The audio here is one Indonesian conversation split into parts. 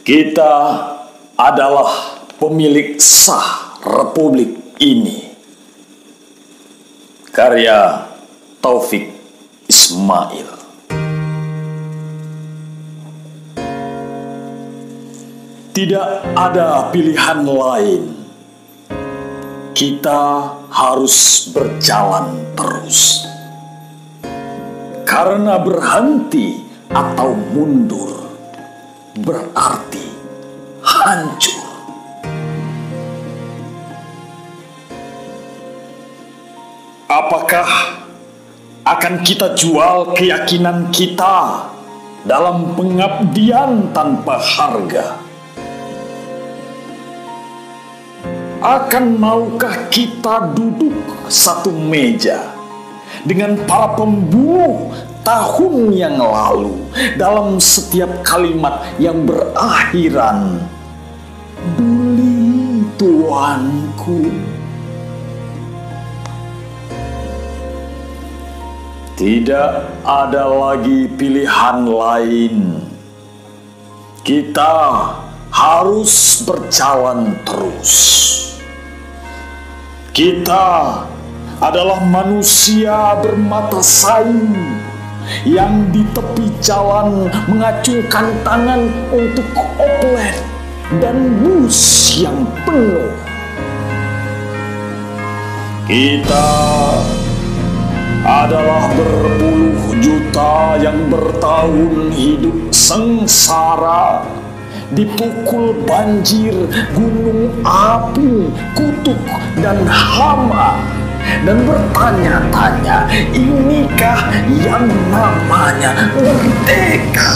Kita adalah pemilik sah republik ini. Karya Taufik Ismail. Tidak ada pilihan lain. Kita harus berjalan terus. Karena berhenti atau mundur berarti hancur. Apakah akan kita jual keyakinan kita dalam pengabdian tanpa harga? Akan maukah kita duduk satu meja dengan para pembunuh tahun yang lalu dalam setiap kalimat yang berakhiran. Duli tuanku. Tidak ada lagi pilihan lain. Kita harus berjalan terus. Kita adalah manusia bermata sayu yang di tepi jalan mengacungkan tangan untuk oplet dan bus yang penuh. Kita adalah berpuluh juta yang bertahun hidup sengsara dipukul banjir, gunung api, kutuk, dan hama dan bertanya-tanya, inikah yang namanya merdeka?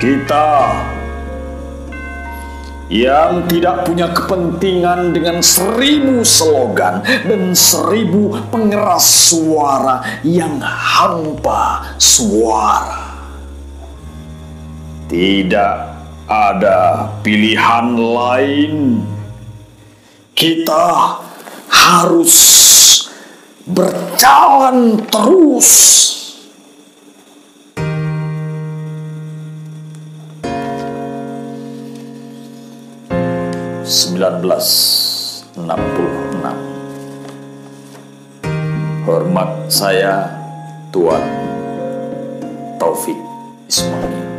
Kita yang tidak punya kepentingan dengan seribu slogan dan seribu pengeras suara yang hampa suara. Tidak ada pilihan lain. Kita harus berjalan terus. Sembilan belas enam puluh enam. Hormat saya Tuan Taufik Ismail.